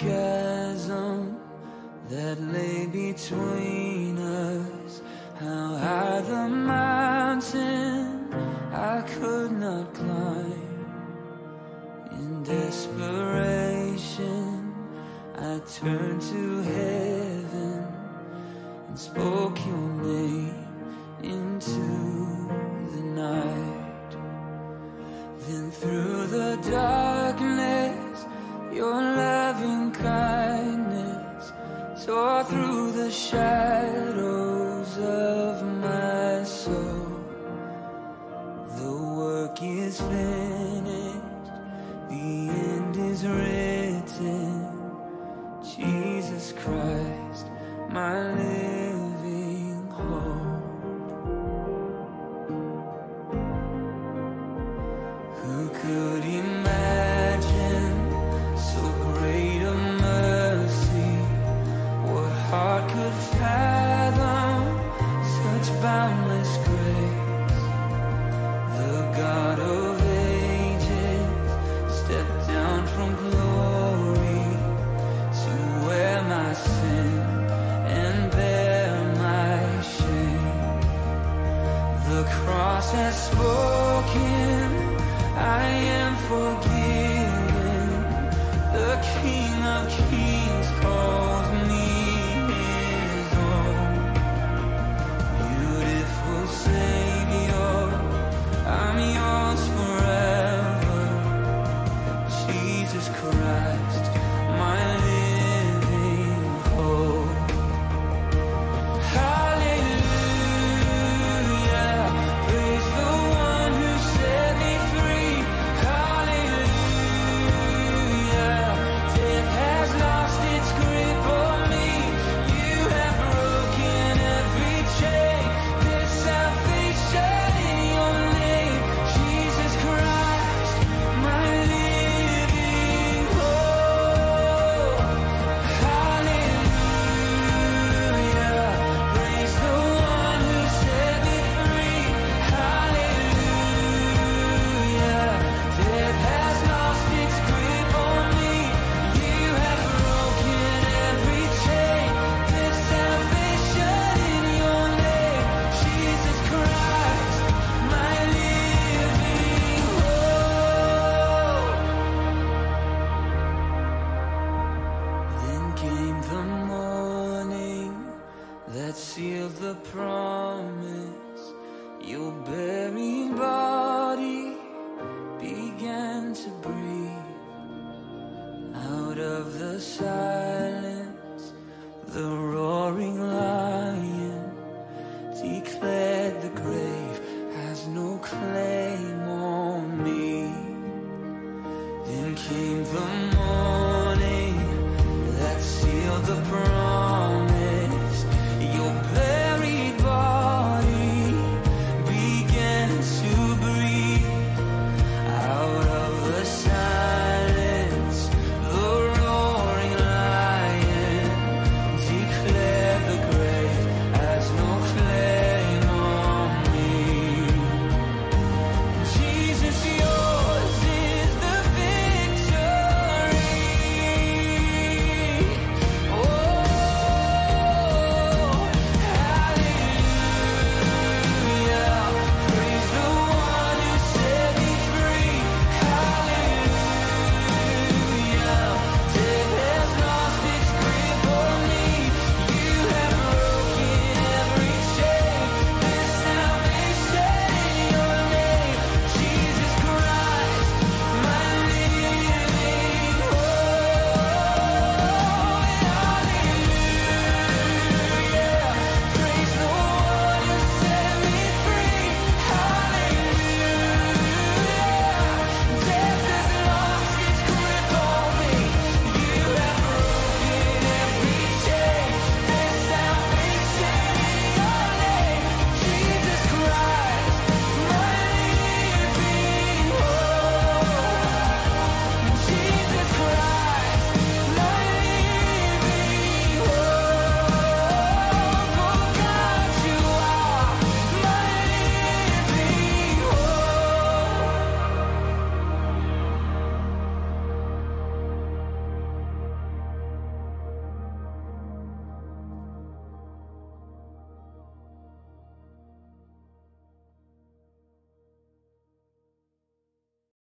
chasm that lay between us. How high the mountain I could not climb. In desperation, I turned to heaven and spoke your name. Tore through the shadows of my soul. The work is finished, the end is. Heart could fathom such boundless grace? The God of ages stepped down from glory to wear my sin and bear my shame. The cross has spoken, I am forgiven. The King sealed the promise. Your buried body began to breathe. Out of the silence, the